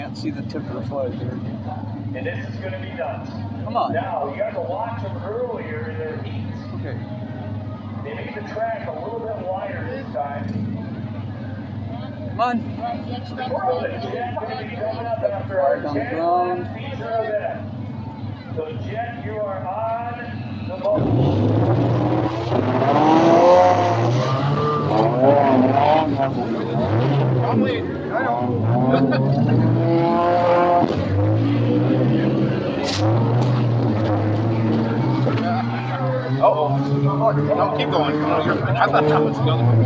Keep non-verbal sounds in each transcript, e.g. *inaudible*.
can't see the tip of the flag here. And this is going to be nuts. Come on. Now, you got to watch them earlier in their heats. Okay. They made the track a little bit wider this time. Come on. The jet going to be coming up after our 10 feature event. So, Jet, you are on the boat. Uh-oh. No, keep going. I thought that was the other one.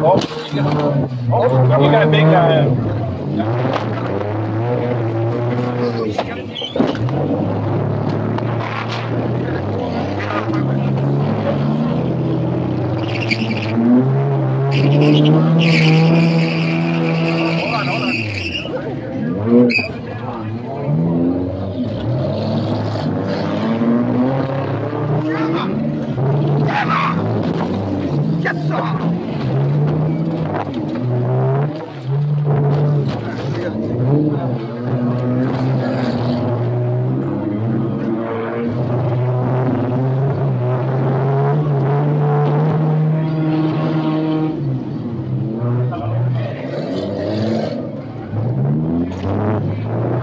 Oh, you got, oh, you got a big guy. Hold on, hold on. Get some!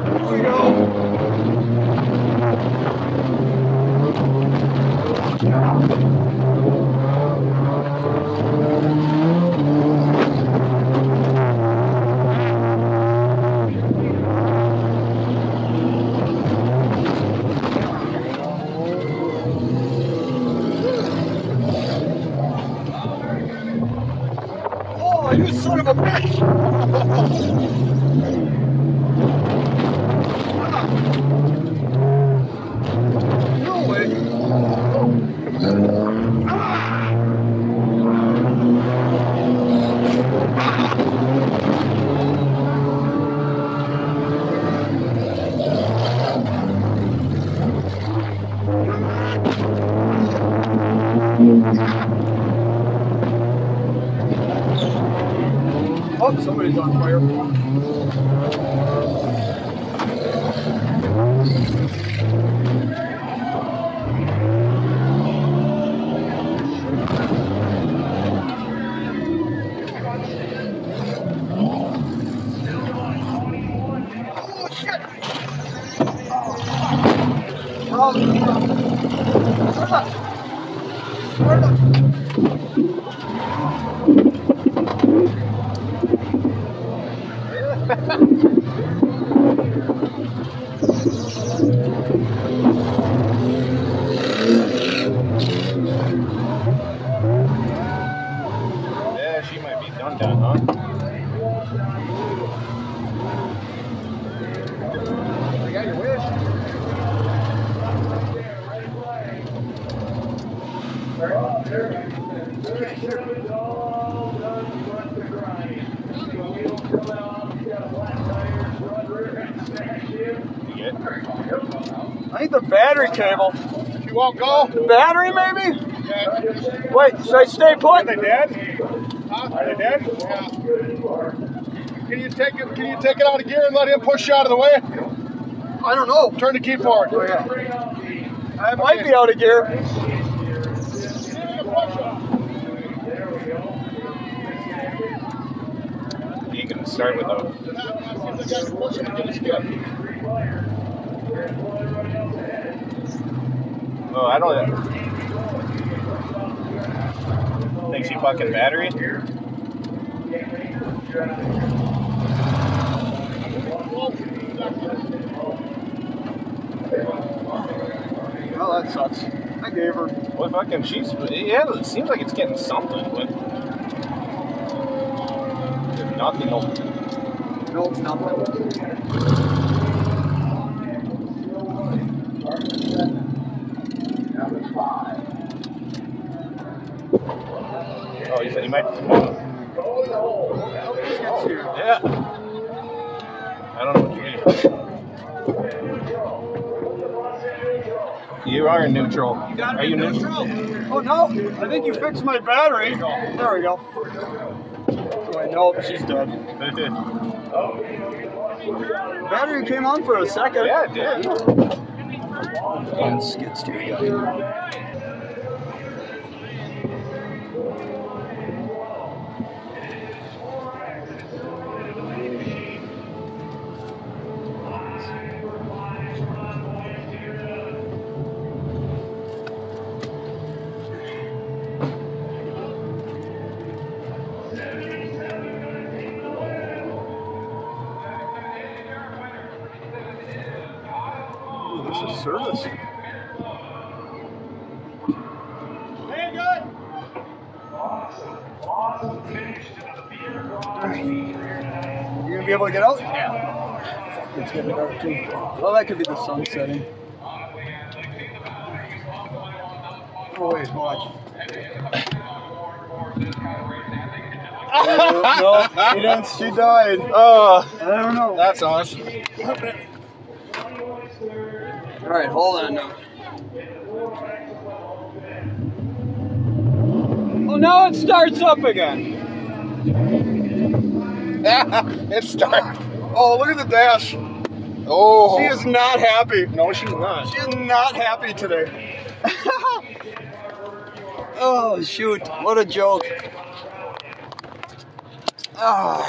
Here we go. Oh, you son of a bitch! No way. Oh, somebody's on fire. Oh, shit! Oh, that? Might be done done, huh? I got your wish. It's all done but the grind. The wheels come out, you got flat tire, front rear end smash him. I need the battery cable. She won't go? Battery, maybe? Yeah. Wait, should I stay put? Are they dead? Huh? Are they dead? Yeah. Can you take it? Can you take it out of gear and let him push you out of the way? I don't know. Turn the key forward. Oh, yeah. I might be out of gear. You ain't gonna start with those. Oh, I don't. Think she fucking battery? Well, that sucks. I gave her. Well, fucking, she's. Yeah, it seems like it's getting something, but. Nothing. No. No, it's Oh, you said you might. Yeah. I don't know what you mean. You are neutral. Are you neutral? Oh no! I think you fixed my battery. There we go. Oh, Wait, nope, she's dead. *laughs* Battery came on for a second. yeah, it did. And skid steer guy. Ooh, this is service. You gonna be able to get out? Yeah. It's getting dark too. Well, that could be the sun setting. Wait, watch. No, she didn't. She died. Oh, I don't know. that's awesome. All right, hold on now. Oh, now it starts up again. *laughs* it's starting. Oh, look at the dash. Oh, She is not happy. no, she's not. She is not happy today. *laughs* oh, shoot. What a joke. Ah,